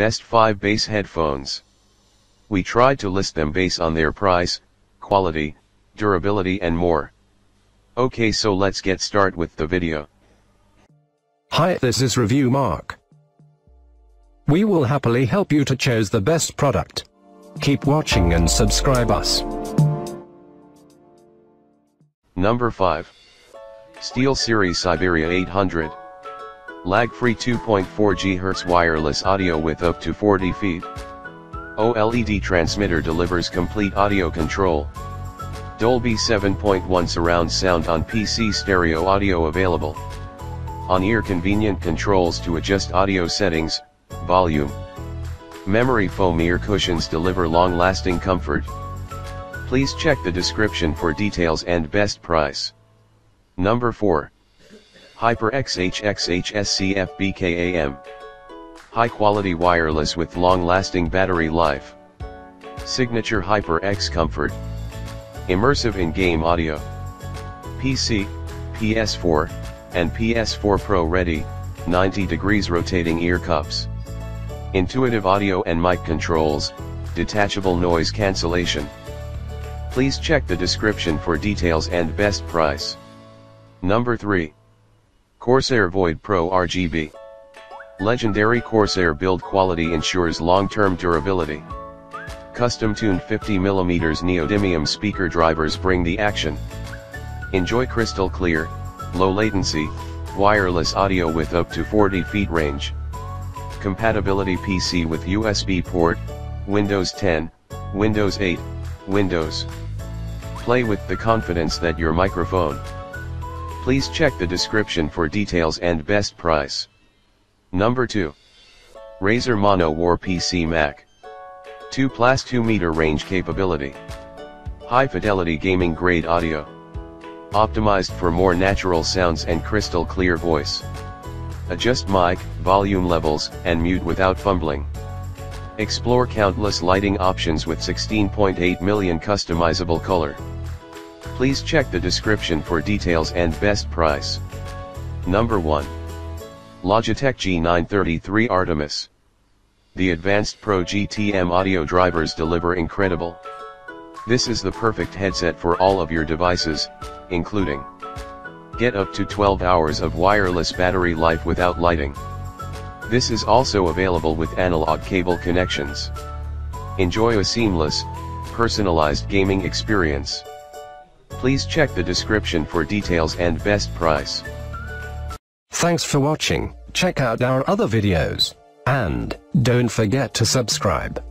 Best 5 Bass Headphones. We tried to list them based on their price, quality, durability and more. Okay so let's get start with the video. Hi this is Review Mark. We will happily help you to choose the best product. Keep watching and subscribe us. Number 5. Steel Series Siberia 800. Lag-free 2.4 GHz wireless audio with up to 40 feet. OLED transmitter delivers complete audio control. Dolby 7.1 surround sound on PC stereo audio available. On-ear convenient controls to adjust audio settings, volume. Memory foam ear cushions deliver long-lasting comfort. Please check the description for details and best price. Number 4. HyperX HXHSCFBKAM. High quality wireless with long lasting battery life. Signature HyperX Comfort. Immersive in-game audio. PC, PS4, and PS4 Pro ready, 90 degrees rotating ear cups. Intuitive audio and mic controls, detachable noise cancellation. Please check the description for details and best price. Number 3. Corsair Void Pro RGB. Legendary Corsair build quality ensures long-term durability. Custom-tuned 50mm neodymium speaker drivers bring the action. Enjoy crystal clear, low latency, wireless audio with up to 40 feet range. Compatibility PC with USB port, Windows 10, Windows 8, Windows. Play with the confidence that your microphone. Please check the description for details and best price. Number 2. Razer ManO'War PC Mac. 2 plus 2 meter range capability. High fidelity gaming grade audio. Optimized for more natural sounds and crystal clear voice. Adjust mic, volume levels, and mute without fumbling. Explore countless lighting options with 16.8 million customizable color. Please check the description for details and best price. Number 1. Logitech G933 Artemis. The Advanced Pro GTM audio drivers deliver incredible. This is the perfect headset for all of your devices, including Get up to 12 hours of wireless battery life without lighting. This is also available with analog cable connections. Enjoy a seamless, personalized gaming experience. Please check the description for details and best price. Thanks for watching, check out our other videos, and don't forget to subscribe.